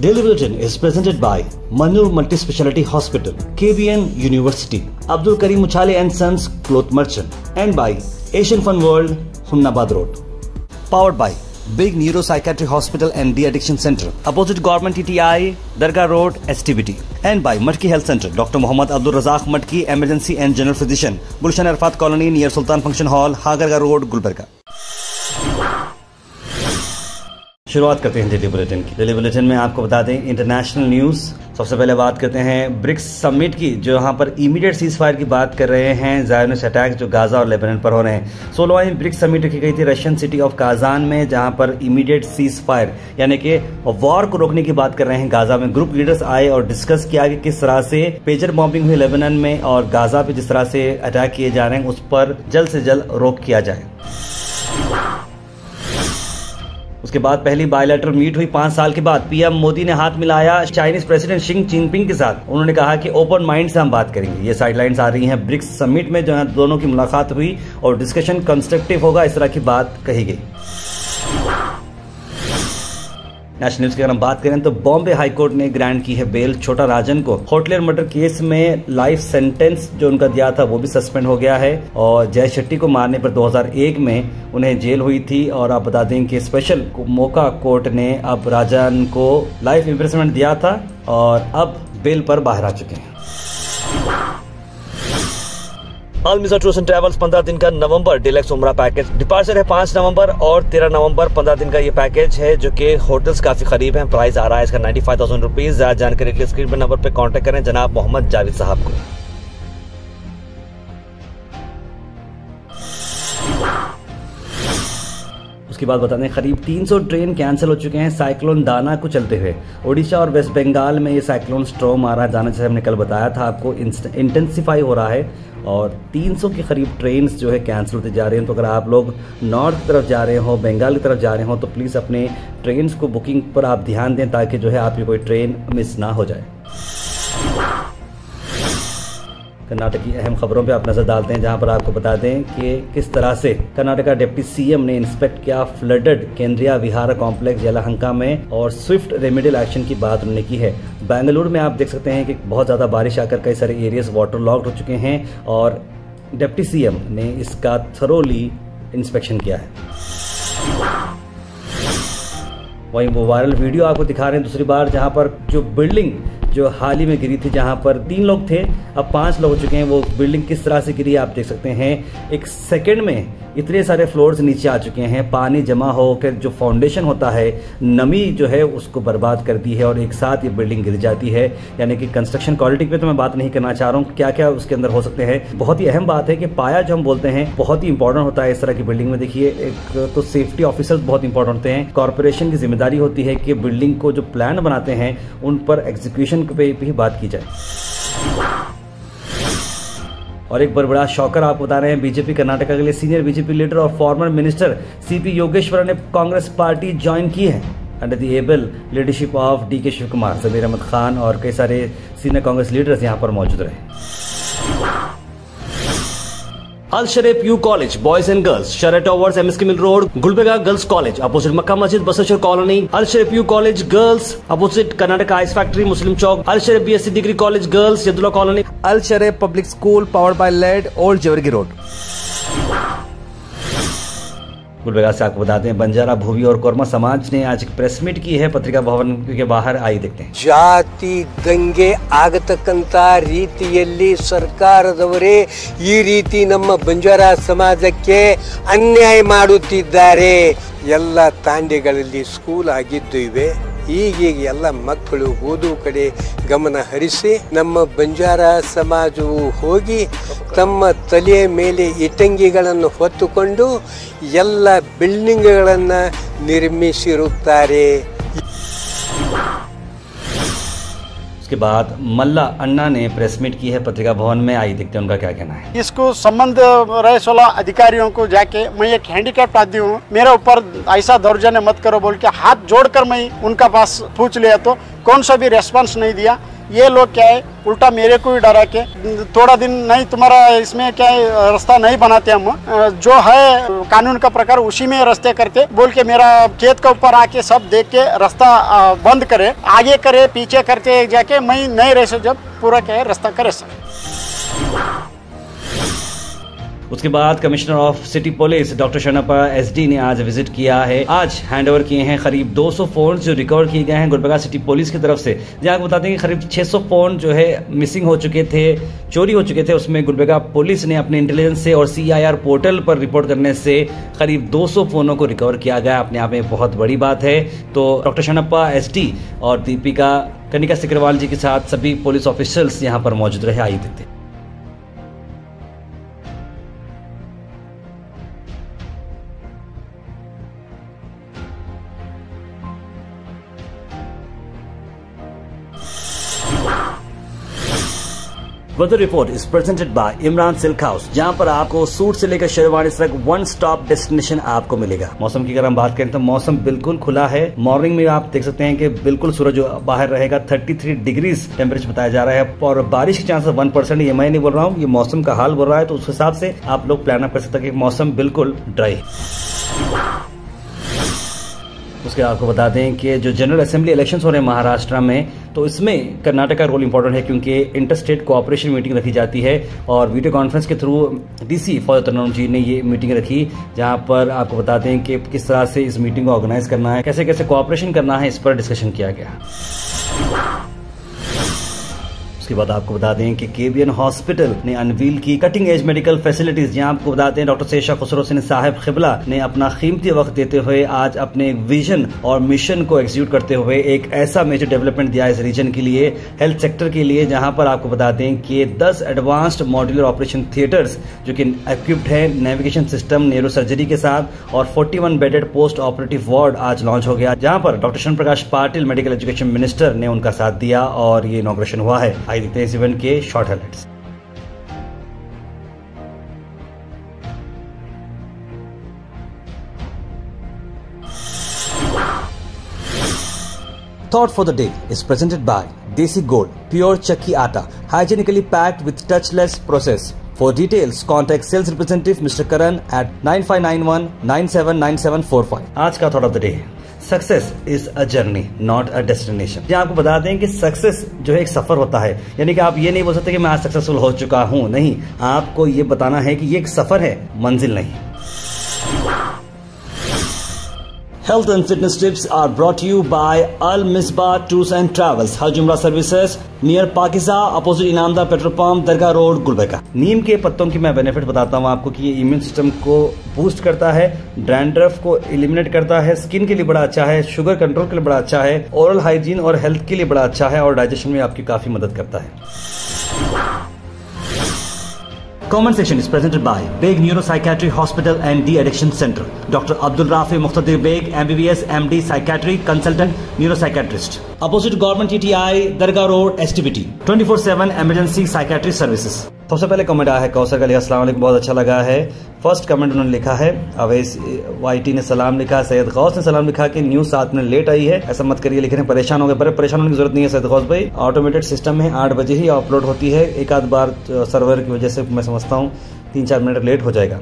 Daily bulletin is presented by Manoor multi speciality hospital K N university Abdul Karim Uchhale and sons cloth merchant and by Asian fun world Humnabad road powered by big neuro psychiatric hospital and de addiction centre opposite government TTI Dargah road S STBT and by Matki health centre doctor Mohammad Abdul Razak Matki emergency and general physician Gulshan Arafat colony near Sultan function hall Hagarga road Gulbarga शुरुआत करते हैं daily bulletin की daily bulletin में आपको बता दें international news सबसे पहले बात करते हैं ब्रिक्स समिट की जो यहाँ पर इमीडिएट सीज फायर की बात कर रहे हैं जायोनिस अटैक जो गाजा और लेबनान पर हो रहे हैं सोलहवीं ब्रिक्स समिट रखी गई थी रशियन सिटी ऑफ काजान में जहां पर इमीडिएट सीज फायर यानी कि वॉर को रोकने की बात कर रहे हैं गाजा में ग्रुप लीडर्स आए और डिस्कस किया कि किस तरह से पेजर बॉम्बिंग हुई लेबनान में और गाजा पे जिस तरह से अटैक किए जा रहे हैं उस पर जल्द से जल्द रोक किया जाए उसके बाद पहली बायोलेटर मीट हुई पांच साल के बाद पीएम मोदी ने हाथ मिलाया चाइनीज प्रेसिडेंट शिंग चिनपिंग के साथ उन्होंने कहा कि ओपन माइंड से हम बात करेंगे ये साइडलाइंस आ रही हैं ब्रिक्स समिट में जो है दोनों की मुलाकात हुई और डिस्कशन कंस्ट्रक्टिव होगा इस तरह की बात कही गई नेशनल न्यूज की अगर हम बात करें तो बॉम्बे हाईकोर्ट ने ग्रांट की है बेल छोटा राजन को होटलर मर्डर केस में लाइफ सेंटेंस जो उनका दिया था वो भी सस्पेंड हो गया है और जय शेट्टी को मारने पर 2001 में उन्हें जेल हुई थी और आप बता दें कि स्पेशल मोका कोर्ट ने अब राजन को लाइफ इम्प्रेसमेंट दिया था और अब बेल पर बाहर आ चुके हैं अलमिजा टूर्स एंड ट्रेवल्स पंद्रह दिन का नवंबर डिलेक्स उमरा पैकेज डिपार्चर है पांच नवंबर और तेरह नवंबर पंद्रह दिन का ये पैकेज है जो कि होटल्स काफी करीब हैं प्राइस आ रहा है इसका नाइन्टी फाइव थाउजेंड रुपीज जानकारी के लिए स्क्रीन पर नंबर पर कॉन्टेक्ट करें जनाब मोहम्मद जावेद साहब को उसके बाद बताने करीब 300 ट्रेन कैंसिल हो चुके हैं साइक्लोन दाना को चलते हुए ओडिशा और वेस्ट बंगाल में ये साइक्लोन स्ट्रॉम आ रहा है दाना जैसे हमने कल बताया था आपको इंटेंसीफाई हो रहा है और 300 के करीब ट्रेन जो है कैंसिल होती जा रही हैं तो अगर आप लोग नॉर्थ की तरफ जा रहे हो बंगाल की तरफ जा रहे हो तो प्लीज़ अपने ट्रेन को बुकिंग पर आप ध्यान दें ताकि जो है आपकी कोई ट्रेन मिस ना हो जाए कर्नाटक की अहम खबरों पर आप नज़र डालते हैं जहां पर आपको बता दें कि किस तरह से का डिप्टी सीएम ने इंस्पेक्ट किया फ्लडेड केंद्रीय विहार कॉम्प्लेक्स यलाहंका में और स्विफ्ट रेमेडियल एक्शन की बात उन्होंने की है बेंगलुरु में आप देख सकते हैं कि बहुत ज़्यादा बारिश आकर कई सारे एरियाज वाटर लॉक्ड हो चुके हैं और डिप्टी सीएम ने इसका थरोली इंस्पेक्शन किया है वहीं वो वायरल वीडियो आपको दिखा रहे हैं दूसरी बार जहां पर जो बिल्डिंग जो हाल ही में गिरी थी जहां पर तीन लोग थे अब पांच लोग हो चुके हैं वो बिल्डिंग किस तरह से गिरी आप देख सकते हैं एक सेकेंड में इतने सारे फ्लोर्स नीचे आ चुके हैं पानी जमा होकर जो फाउंडेशन होता है नमी जो है उसको बर्बाद कर दी है और एक साथ ये बिल्डिंग गिर जाती है यानी कि कंस्ट्रक्शन क्वालिटी पे तो मैं बात नहीं करना चाह रहा हूँ क्या क्या उसके अंदर हो सकते हैं बहुत ही अहम बात है कि पाया जो हम बोलते हैं बहुत ही इंपॉर्टेंट होता है इस तरह की बिल्डिंग में देखिए एक तो सेफ्टी ऑफिसर बहुत इंपॉर्टेंट होते हैं कॉरपोरेशन की जिम्मेदारी होती है कि बिल्डिंग को जो प्लान बनाते हैं उन पर एग्जीक्यूशन पोजीशन पे भी बात की जाए और एक बड़ा शौकर आप बता रहे हैं बीजेपी कर्नाटका के लिए सीनियर बीजेपी लीडर और फॉर्मर मिनिस्टर सीपी योगेश्वर ने कांग्रेस पार्टी ज्वाइन की है under the able leadership of D K Shiva Kumar जमीर अहमद खान और कई सारे सीनियर कांग्रेस लीडर्स यहाँ पर मौजूद रहे अल शरीफ U college boys and girls शरेट towers M S K mill road Gulbarga girls college opposite Mecca Masjid Basaveshwar colony Al Sharif U college girls opposite Karnataka ice factory Muslim Chowk Al Sharif B S C degree college girls Yadula colony Al Sharif public school powered by लेड old Jewargi road Gulbarga से आपको बताते हैं बंजारा भूवी और कोरमा समाज ने आज एक प्रेस मीट की है पत्रिका भवन के बाहर आई देखते हैं ಜಾತಿ ದಂಗೆ ಆಗತಕ್ಕಂತ ರೀತಿಯಲ್ಲಿ ಸರ್ಕಾರದವರೇ ಈ ರೀತಿ ನಮ್ಮ ಬಂಜಾರ ಸಮಾಜಕ್ಕೆ ಅನ್ಯಾಯ ಮಾಡುತ್ತಿದ್ದಾರೆ ಎಲ್ಲ ತಾಂಡೆಗಳಲ್ಲಿ ಸ್ಕೂಲ್ ಆಗಿದ್ದು ಇವೆ ಈಗೀಗ ಎಲ್ಲ ಮಕ್ಕಳು ಓದು ಕಡೆ ಗಮನ ಹರಿಸಿ ನಮ್ಮ ಬಂಜಾರ ಸಮಾಜವು ಹೋಗಿ ತಮ್ಮ ತಲೆಯ ಮೇಲೆ ಇಟಂಗಿಗಳನ್ನು ಹೊತ್ತುಕೊಂಡು ಎಲ್ಲ ಬಿಲ್ಡಿಂಗ್ಗಳನ್ನು ನಿರ್ಮಿಸಿರುತ್ತಾರೆ उसके बाद मल्ला अन्ना ने प्रेस मीट की है पत्रिका भवन में आई देखते हैं उनका क्या कहना है इसको संबंध रहे सोलह अधिकारियों को जाके मैं एक कैप्ट आदमी हूँ मेरे ऊपर ऐसा ने मत करो बोल के हाथ जोड़कर मैं उनका पास पूछ लिया तो कौन सा भी रेस्पॉन्स नहीं दिया ये लोग क्या है उल्टा मेरे को ही डरा के थोड़ा दिन नहीं तुम्हारा इसमें क्या है रास्ता नहीं बनाते हम जो है कानून का प्रकार उसी में रास्ते करते बोल के मेरा खेत के ऊपर आके सब देख के रास्ता बंद करे आगे करे पीछे करते जाके मैं नहीं रह जब पूरा क्या है रास्ता करे सर उसके बाद commissioner of city police doctor शनपा S ने आज विजिट किया है आज हैंड ओवर किए हैं करीब दो फोन जो रिकवर किए गए हैं गुरबगा सिटी पुलिस की तरफ से जहाँ आपको बताते हैं कि करीब छह फोन जो है मिसिंग हो चुके थे चोरी हो चुके थे उसमें गुरबेगा पुलिस ने अपने इंटेलिजेंस से और सीआईआर पोर्टल पर रिपोर्ट करने से करीब 200 फोनों को रिकवर किया गया अपने आप में बहुत बड़ी बात है तो डॉक्टर शनप्पा एस और दीपिका कनिका सिकरवाल जी के साथ सभी पुलिस ऑफिसर्स यहाँ पर मौजूद रहे आई देते weather report is presented by Imran silk house जहाँ पर आपको सूट से लेकर शेरवानी तक वन स्टॉप डेस्टिनेशन आपको मिलेगा मौसम की अगर हम बात करें तो मौसम बिल्कुल खुला है मॉर्निंग में आप देख सकते हैं कि बिल्कुल सूरज बाहर रहेगा 33 डिग्री टेम्परेचर बताया जा रहा है और बारिश के चांसेस वन परसेंट ये मैं नहीं बोल रहा हूँ ये मौसम का हाल बोल रहा है तो उस हिसाब से आप लोग प्लान कर सकते हैं कि मौसम बिल्कुल ड्राई उसके आपको बता दें कि जो जनरल असेंबली इलेक्शंस हो रहे हैं महाराष्ट्र में तो इसमें कर्नाटक का रोल इंपॉर्टेंट है क्योंकि इंटर स्टेट कोऑपरेशन मीटिंग रखी जाती है और वीडियो कॉन्फ्रेंस के थ्रू डीसी फौज तनम जी ने ये मीटिंग रखी जहां पर आपको बता दें कि किस तरह से इस मीटिंग को ऑर्गेनाइज करना है कैसे कैसे कोऑपरेशन करना है इस पर डिस्कशन किया गया उसके बाद आपको बता दें कि केबीएन हॉस्पिटल ने अनवील की कटिंग एज मेडिकल फैसिलिटीज यहाँ आपको बताते हैं डॉक्टर शेषा खुसरोसिन साहब खिबला ने अपना कीमती वक्त देते हुए आज अपने विजन और मिशन को एग्जीक्यूट करते हुए एक ऐसा मेजर डेवलपमेंट दिया इस रीजन के लिए हेल्थ सेक्टर के लिए जहाँ पर आपको बता दें कि दस एडवांस्ड मॉड्यूलर ऑपरेशन थिएटर्स जो कि इक्विप्ड है नेविगेशन सिस्टम नेरो सर्जरी के साथ और one bedded post operative ward आज लॉन्च हो गया जहाँ पर डॉक्टर शन Prakash Patil medical education minister ने उनका साथ दिया और ये इनोग्रेशन हुआ है आइए देखते हैं इस इवेंट के short highlights Thought for the day is presented by Desi Gold, pure chakki atta, hygienically packed with touchless process. For details, contact sales representative Mr. Karan at nine nine nine nine five one seven 9591 979745. आज का thought of the day success is a journey not a destination यहाँ आपको बता दें कि success जो है एक सफर होता है यानी कि आप ये नहीं बोल सकते कि मैं आज सक्सेसफुल हो चुका हूँ नहीं आपको ये बताना है कि ये एक सफर है मंजिल नहीं Health and fitness tips are brought to you by Al Misbah Tours and Travels, Hal Jumla near Pakiza opposite इनामदा petrol pump Dargah road गुलबेका नीम के पत्तों की मैं बेनिफिट बताता हूँ आपको कि ये इम्यून सिस्टम को बूस्ट करता है ड्रैंड्रफ को इलिमिनेट करता है स्किन के लिए बड़ा अच्छा है शुगर कंट्रोल के लिए बड़ा अच्छा है ओरल हाइजीन और हेल्थ के लिए बड़ा अच्छा है और डाइजेशन में आपकी काफी मदद करता है Comment section is presented by Beg Neuropsychiatry Hospital and The Addiction Center. Dr. Abdul Rafi Mukhtar Beg, MBBS, MD, Psychiatry, Consultant, Neuropsychiatrist. Opposite Government TTI, Dargah Road, STBT. 24-7 Emergency Psychiatry Services. सबसे पहले comment आया है कौशल लिखा अस्सलाम बहुत अच्छा लगा है फर्स्ट कमेंट उन्होंने लिखा है अवेश वाईटी ने सलाम लिखा सैयद गौस ने सलाम लिखा कि न्यूज़ सात मिनट लेट आई है ऐसा मत करिए लिखने परेशान हो गए बड़े परेशान होने की जरूरत नहीं है सैयद गौस भाई ऑटोमेटेड सिस्टम है आठ बजे ही अपलोड होती है एक आध बार सर्वर की वजह से मैं समझता हूँ तीन चार मिनट लेट हो जाएगा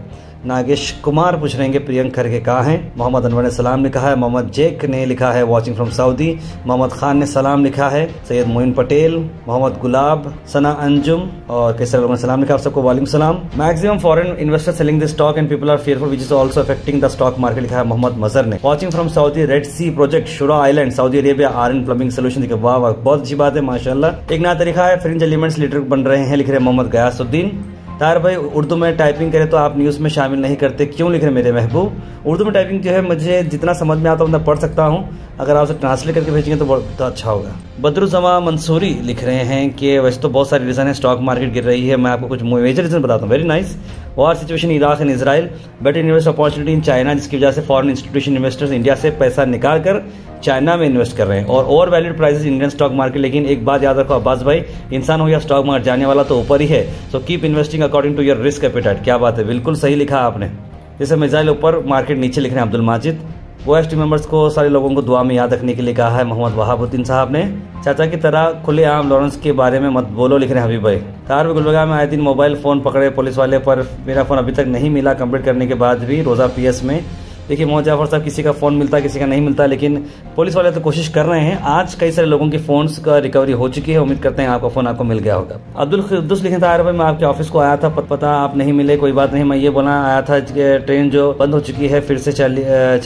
नागेश कुमार पूछ रहे हैं प्रियंक खरगे कहाँ हैं मोहम्मद अनवर ने सलाम लिखा है मोहम्मद जेक ने लिखा है watching from Saudi Mohammad Khan ने सलाम लिखा है सैयद मोइन पटेल मोहम्मद गुलाब सना अंजुम और कैसे लोगों ने सलाम लिखा सबको वालेकुम सलाम maximum foreign investor selling the stock and people are fearful which is also affecting the stock market लिखा है मोहम्मद मजर ने watching from Saudi Red Sea project Shura island Saudi Arabia R and plumbing solution लिखे वाह वाह बहुत अच्छी बात है माशाला एक नया तरीका है फ्रेंच एलिमेंट्स लीडर बन रहे हैं लिख रहे मोहम्मद गयासुद्दीन तार भाई उर्दू में टाइपिंग करें तो आप न्यूज़ में शामिल नहीं करते क्यों लिख रहे मेरे महबूब उर्दू में टाइपिंग जो है मुझे जितना समझ में आता उतना पढ़ सकता हूँ अगर आप उसे ट्रांसलेट करके भेजेंगे तो बहुत तो अच्छा होगा बदरुजमा मंसूरी लिख रहे हैं कि वैसे तो बहुत सारी रीज़न है स्टॉक मार्केट गिर रही है मैं आपको कुछ मेजर रीज़न बताता हूँ very nice war situation Iraq and Israel better invest opportunity in China जिसकी वजह से फॉरन इंस्टीट्यूशन इन्वेस्टर्स इंडिया से पैसा निकाल कर चाइना में इन्वेस्ट कर रहे हैं और over valued prices Indian stock market लेकिन एक बात याद रखो अब्बास भाई इंसान हो या स्टॉक मार्केट जाने वाला तो ऊपर ही है so keep investing according to your risk appetite क्या बात है बिल्कुल सही लिखा आपने जैसे मिजाइल ऊपर मार्केट नीचे लिख रहे हैं अब्दुल माजिद वो एस मेंबर्स को सारे लोगों को दुआ में याद रखने के लिए कहा है मोहम्मद वहाबुद्दीन साहब ने चाचा की तरह खुले आम लॉरेंस के बारे में मत बोलो लिख रहे हबीब भाई तार गुलबगा में आए दिन मोबाइल फ़ोन पकड़े पुलिस वाले पर मेरा फ़ोन अभी तक नहीं मिला कंप्लीट करने के बाद भी रोज़ा पीएस में देखिए मोहन जाफर साहब किसी का फ़ोन मिलता किसी का नहीं मिलता लेकिन पुलिस वाले तो कोशिश कर रहे हैं आज कई सारे लोगों के फ़ोन्स का रिकवरी हो चुकी है उम्मीद करते हैं आपका फ़ोन आपको मिल गया होगा अब्दुल खुदुस लिखे था मैं आपके ऑफिस को आया था पत पता आप नहीं मिले कोई बात नहीं मैं ये बोला आया था ट्रेन जो बंद हो चुकी है फिर से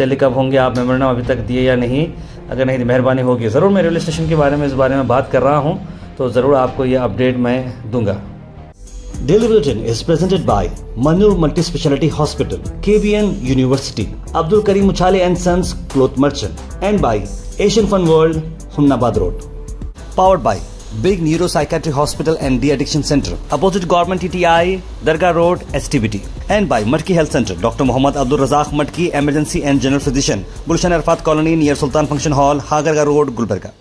चली कब होंगे आप मेमोरंडम अभी तक दिए या नहीं अगर नहीं तो मेहरबानी होगी ज़रूर मैं रेलवे स्टेशन के बारे में इस बारे में बात कर रहा हूँ तो ज़रूर आपको ये अपडेट मैं दूंगा Daily Bulletin is presented by Mannoor Multispeciality Hospital, KBN University, Abdul Karim Uchale and Sons Cloth Merchant, and by Asian Fun World, Humnabad Road. Powered by Big Neuropsychiatry Hospital and De-Addiction Center, opposite Government TTI, Dargah Road, STBT. And by Matki Health Center, Dr. Mohammad Abdul Razak Matki, Emergency and General Physician, Gulshan Arfat Colony near Sultan Function Hall, Hagarga Road, Gulbarga.